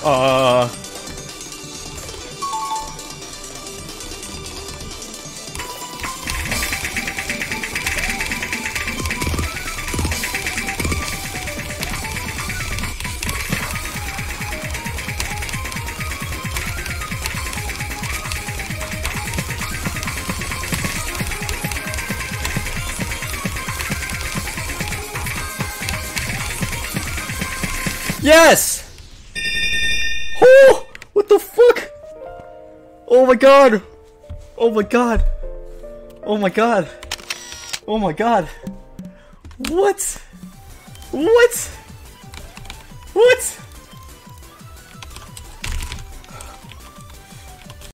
Uh. Yes! Oh my god! Oh my god! Oh my god! Oh my god! What? What? What?